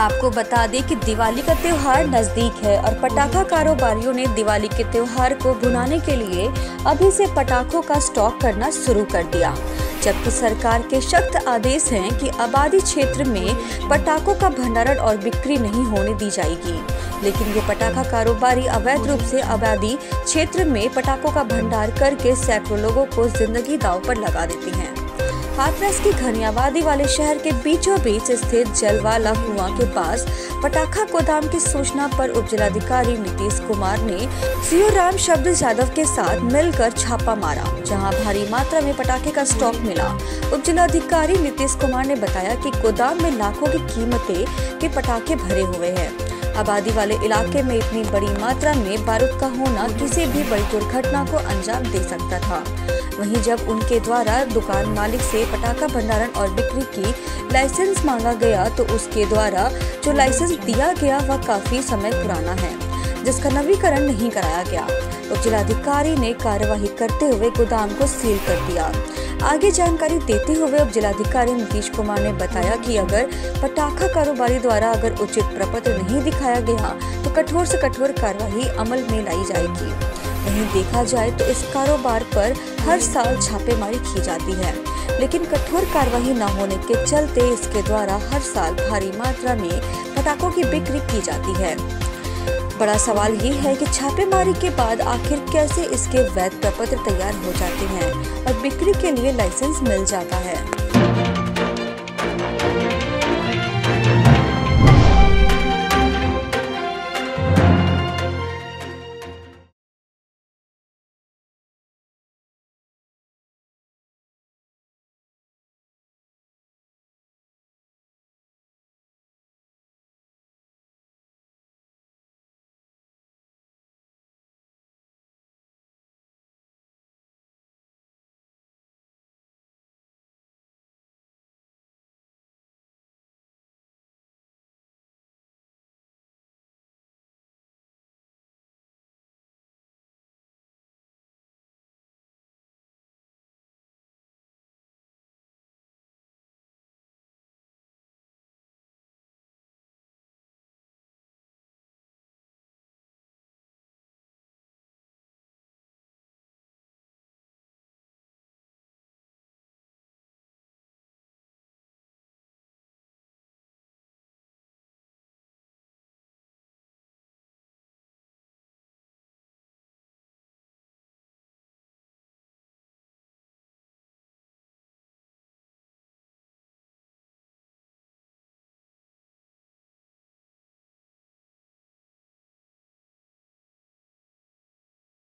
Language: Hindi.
आपको बता दें कि दिवाली का त्यौहार नज़दीक है और पटाखा कारोबारियों ने दिवाली के त्योहार को भुनाने के लिए अभी से पटाखों का स्टॉक करना शुरू कर दिया। जबकि सरकार के सख्त आदेश हैं कि आबादी क्षेत्र में पटाखों का भंडारण और बिक्री नहीं होने दी जाएगी। लेकिन ये पटाखा कारोबारी अवैध रूप से आबादी क्षेत्र में पटाखों का भंडार करके सैकड़ों लोगों को ज़िंदगी दाव पर लगा देती हैं। हाथरस की घनी आबादी वाले शहर के बीचों बीच स्थित जलवाला कुआँ के पास पटाखा गोदाम की सूचना पर उप जिलाधिकारी नीतीश कुमार ने सीओ राम शब्द यादव के साथ मिलकर छापा मारा, जहाँ भारी मात्रा में पटाखे का स्टॉक मिला। उप जिलाधिकारी नीतीश कुमार ने बताया कि गोदाम में लाखों की कीमतें के पटाखे भरे हुए हैं। आबादी वाले इलाके में इतनी बड़ी मात्रा में बारूद का होना किसी भी बड़ी दुर्घटना को अंजाम दे सकता था। वहीं जब उनके द्वारा दुकान मालिक से पटाखा भंडारण और बिक्री की लाइसेंस मांगा गया तो उसके द्वारा जो लाइसेंस दिया गया, वह काफ़ी समय पुराना है। जिसका नवीकरण नहीं कराया गया। तो जिलाधिकारी ने कार्यवाही करते हुए गोदाम को सील कर दिया। आगे जानकारी देते हुए उप जिलाधिकारी नीतीश कुमार ने बताया कि अगर पटाखा कारोबारी द्वारा अगर उचित प्रपत्र नहीं दिखाया गया तो कठोर से कठोर कार्यवाही अमल में लाई जाएगी। वहीं देखा जाए तो इस कारोबार पर हर साल छापेमारी की जाती है, लेकिन कठोर कार्रवाई न होने के चलते इसके द्वारा हर साल भारी मात्रा में पटाखों की बिक्री की जाती है। बड़ा सवाल ये है कि छापेमारी के बाद आखिर कैसे इसके वैध प्रपत्र तैयार हो जाते हैं और बिक्री के लिए लाइसेंस मिल जाता है?